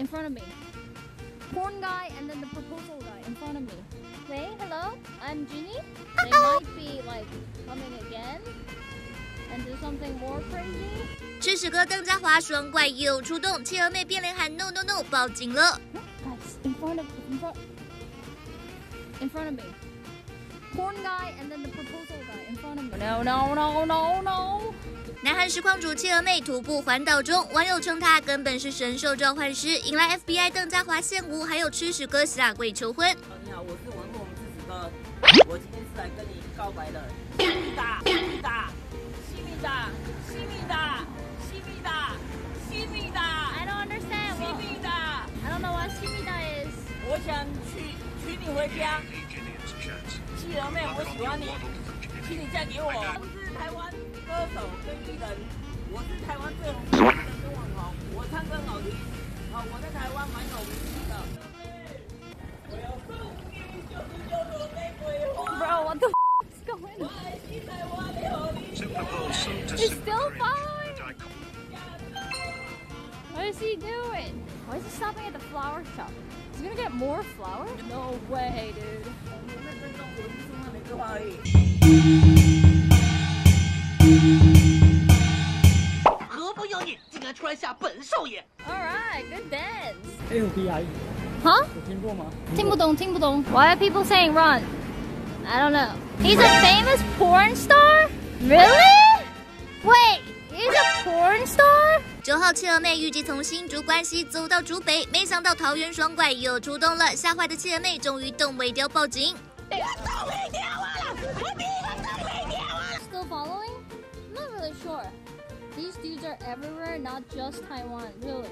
in front of me. Porn guy and then the proposal guy in front of me. Say hello, I'm Ginny. They might be like coming again and do something more crazy. 吃屎哥邓佳华双怪又出动，企鹅妹变脸喊 no no no，报警了。Guys, in front of in front in front of me. Porn guy and then the proposal guy in front of me. No no no no no. 南韩实况主企鹅妹徒步环岛中，网友称她根本是神兽召唤师，引来 FBI 邓家华现舞，还有吃屎哥下跪求婚。你好，我是文梦智子哥，我今天是来跟你告白的。西米达，西米达，西米达，西米达，西米达，西米达，I don't understand. 西 What, 米达，I don't know what Shimida is. 我想娶娶你回家。企鹅妹，我喜欢你，请你嫁给我。我是台湾歌手跟艺人，我是台湾最红的艺人跟网红，我唱歌很好听，啊，我在台湾蛮有名气的。我要送你九十九朵玫瑰花。 Bro, what the f- is going on? 爱心在我的里。 He's still following. What is he doing? Why is he stopping at the flower shop? Is he gonna get more flowers? No way, dude. 吓本少爷！All right, good dance. FBI Huh? 有听过吗？听不懂，听不懂. Why are people saying run? I don't know. He's a famous porn star? Really? Wait, he's a porn star? 九号企鹅妹预计从新竹关西走到竹北，没想到桃园双怪又出动了，吓坏的企鹅妹终于动尾雕报警。动尾雕了！动尾雕了 Still following? I'm not really sure. These dudes are everywhere, not just Taiwan, really.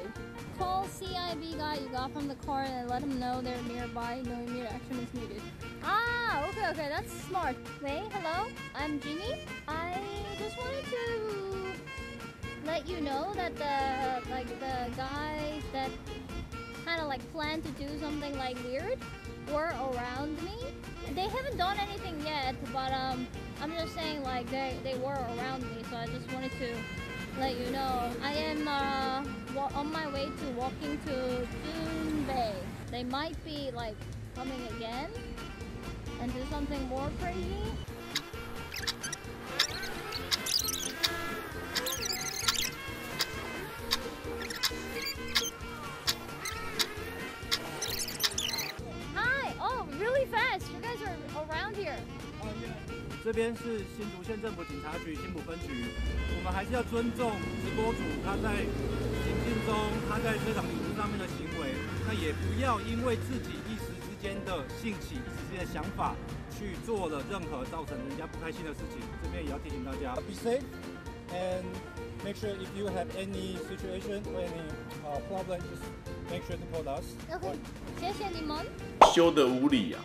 Call CIB guy you got from the car and let him know they're nearby. No immediate action is needed. Ah, okay, okay, that's smart. Hey, hello, I'm Ginny. I just wanted to let you know that the like the guys that kind of like planned to do something like weird were around me. They haven't done anything yet, but um, I'm just saying like they they were around me, so I just wanted to let you know. I am uh, on my way to walking to June Bay. They might be like coming again and do something more crazy. 这边是新竹县政府警察局新浦分局，我们还是要尊重直播主他在行进中他在这场旅途上面的行为，那也不要因为自己一时之间的兴起、一时之间的想法去做了任何造成人家不开心的事情。这边也要提醒大家，be safe and make sure if you have any situation or any uh, problem, just make sure to call us. OK，谢谢你们。修的无理啊！